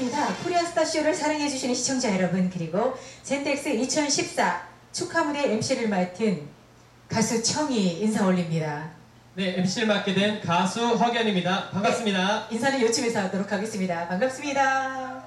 반갑습니다. 코리아 스타쇼를 사랑해주시는 시청자 여러분, 그리고 젠텍스 2014 축하 무대 MC를 맡은 가수 청이 인사 올립니다. 네, MC를 맡게 된 가수 허견입니다. 반갑습니다. 인사는 요쯤에서 하도록 하겠습니다. 반갑습니다.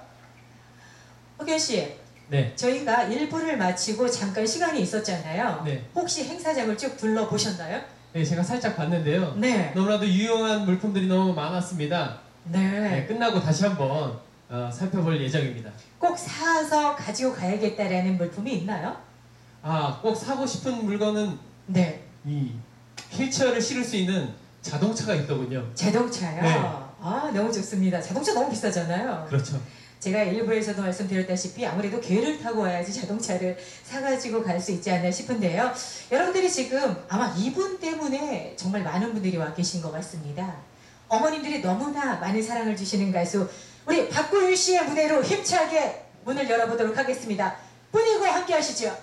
허견 씨, 네, 저희가 일부를 마치고 잠깐 시간이 있었잖아요. 네. 혹시 행사장을 쭉 둘러보셨나요? 네, 제가 살짝 봤는데요. 네. 너무나도 유용한 물품들이 너무 많았습니다. 네, 네. 끝나고 다시 한번 어, 살펴볼 예정입니다. 꼭 사서 가지고 가야겠다라는 물품이 있나요? 아, 꼭 사고 싶은 물건은 네. 이 휠체어를 실을 수 있는 자동차가 있더군요. 자동차요? 네. 아, 너무 좋습니다. 자동차 너무 비싸잖아요. 그렇죠. 제가 일부에서도 말씀드렸다시피 아무래도 개를 타고 와야지 자동차를 사가지고 갈 수 있지 않나 싶은데요. 여러분들이 지금 아마 이분 때문에 정말 많은 분들이 와 계신 것 같습니다. 어머님들이 너무나 많은 사랑을 주시는 가수 우리 박구윤 씨의 무대로 힘차게 문을 열어보도록 하겠습니다. 분이고 함께 하시죠.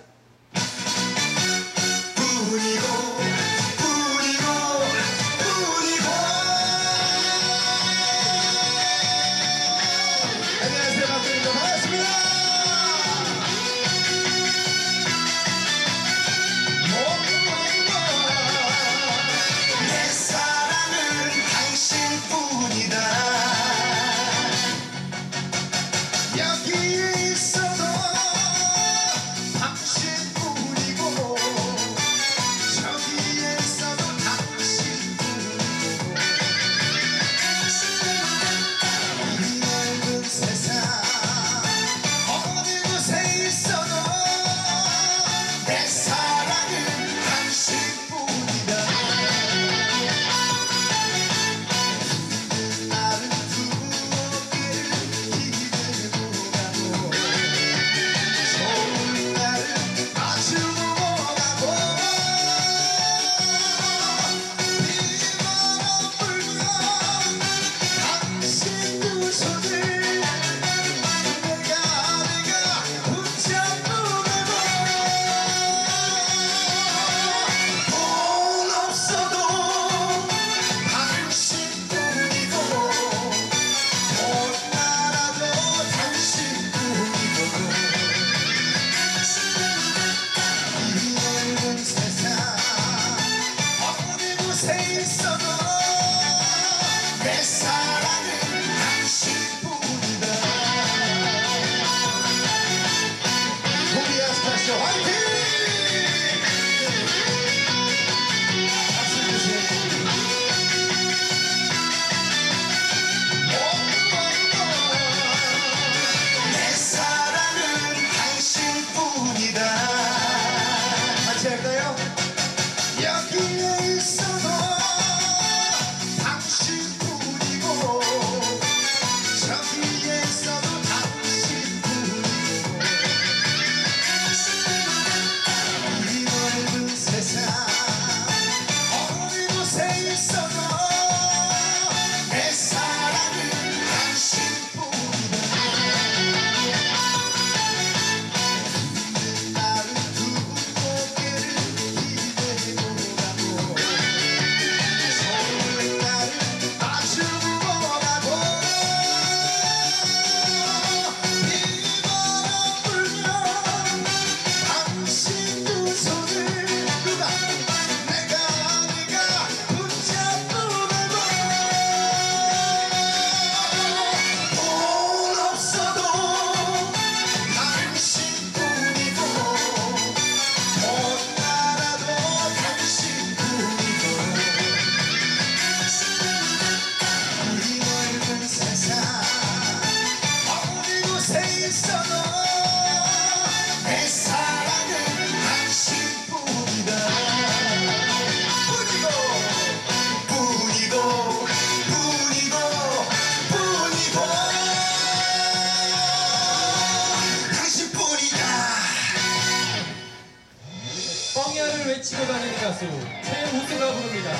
가수 최우수가 부릅니다.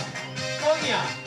뻥이야.